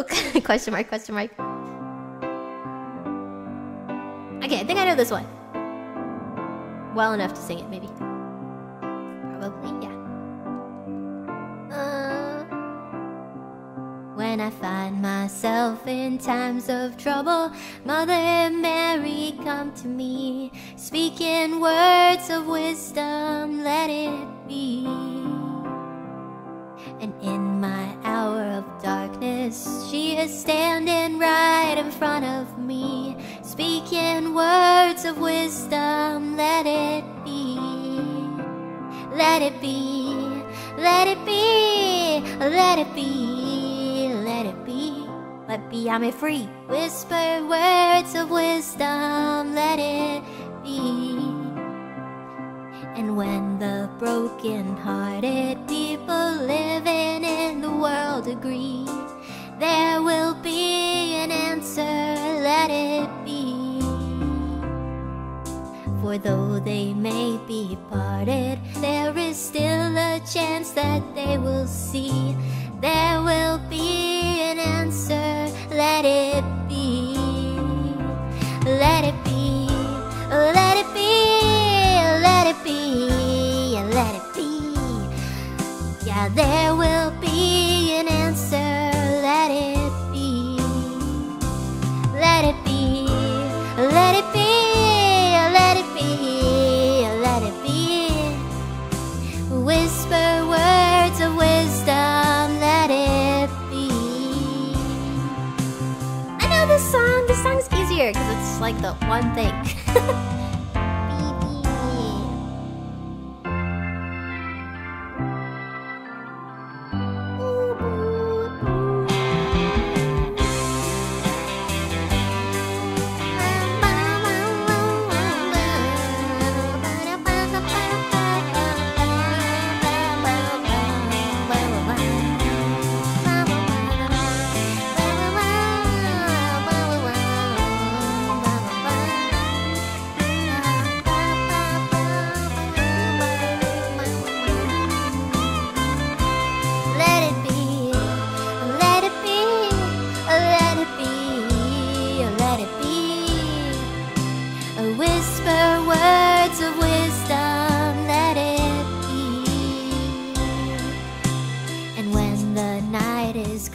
Ooh, question mark, question mark. Okay, I think I know this one. Well enough to sing it, maybe. Probably, yeah. Uh, when I find myself in times of trouble, Mother Mary, come to me, speaking words of wisdom, let it be. And in my hour of darkness, she is standing right in front of me, speaking words of wisdom, let it be. Let it be, let it be, let it be, let it be. Let be, I'm free. Whisper words of wisdom, let it be. And when the broken-hearted people living in the world agree, there will be an answer, let it be. For though they may be parted, there is still a chance that they will see. There will be an answer, let it be. Let it be, like the one thing.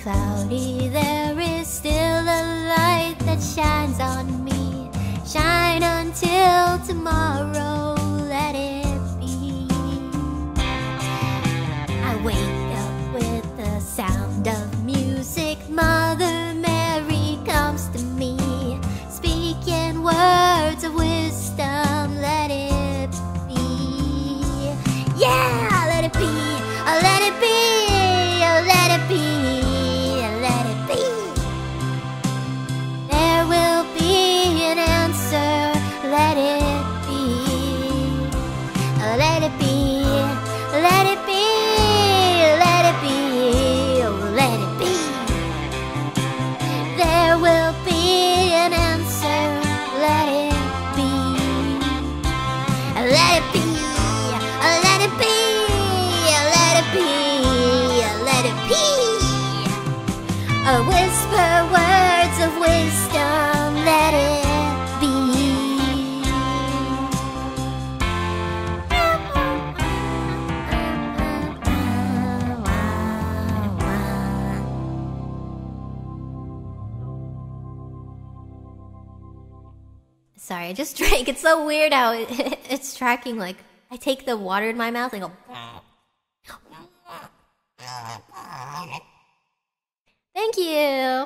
cloudy, there is still a light that shines on me. Shine until tomorrow, Let it be. Let it be. Let it be. Let it be. Oh, whisper words of wisdom. Let it Sorry, I just drank. It's so weird how it, it's tracking. Like, I take the water in my mouth and go. Thank you.